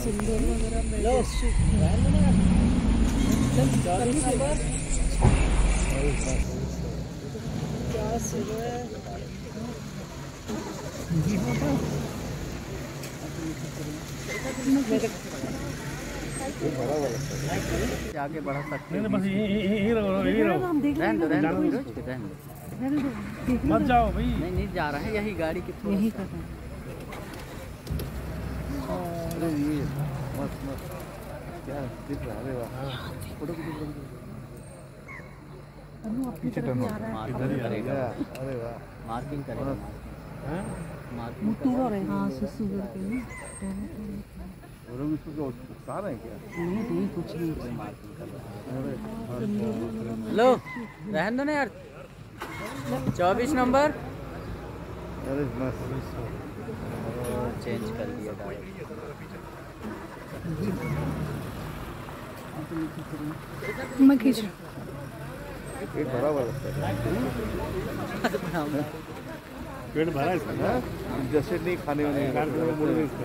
सुंदर वगैरह क्या सुबह आगे बढ़ा सकते हैं? बस यही यही रहो यही रहो रहने दो रहने दो मत जाओ भाई। नहीं नहीं जा रहा है यही गाड़ी की थोड़ा यही कर रहे हैं। अरे ये मस्त मस्त क्या दिख रहा है? अरे वाह। फ़ोटो खींचो फ़ोटो खींचो। अनु अपनी तरफ़ ही। आ रहा है। मार्किंग करेगा। अरे वाह मार्किंग करेगा हैं? मार्किंग हो रहे हैं। हाँ सुसु करके ना। वो लोग इसको क्या उठा रहे हैं क्या? नहीं नहीं कुछ नहीं। मार्किंग कर रहा अरे है लो रहने दो ना यार। चौबीस नंबर। चेंज कर दिया मैं खींच रहा हूँ। पेट भरा हुआ लगता है। पेट भरा इसका हाँ? जैसे नहीं खाने को मुड़ गई इसका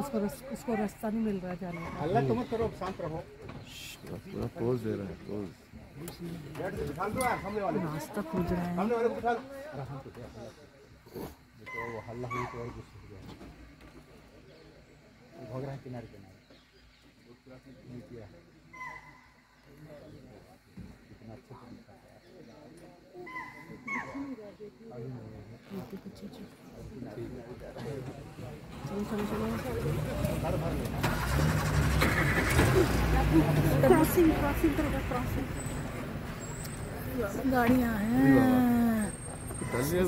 उसको रस, उसको रास्ता नहीं मिल रहा है जाने का। अल्लाह तुम करो शांत रहो। पूरा पोज दे रहा है। पोज रास्ता खोज रहा है हल्ला हुई तो और हो गया भग रहा है किनारे किनारे नहीं किया है कितना अच्छा है चलो चलो चलो क्रॉसिंग क्रॉसिंग क्रॉसिंग गाड़ियाँ हैं।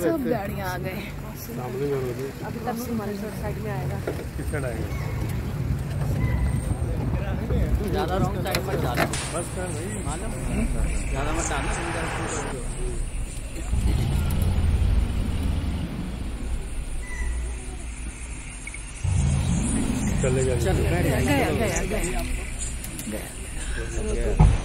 सब गाड़ियाँ आ गए। सामने में रोड अभी तक हमारे साइड में आएगा। किस साइड आएगा ज़्यादा रॉन्ग साइड पर डालो। बस कर भाई मालूम ज़्यादा मत डालो। सिंगल चलेगा चल बैठ 네.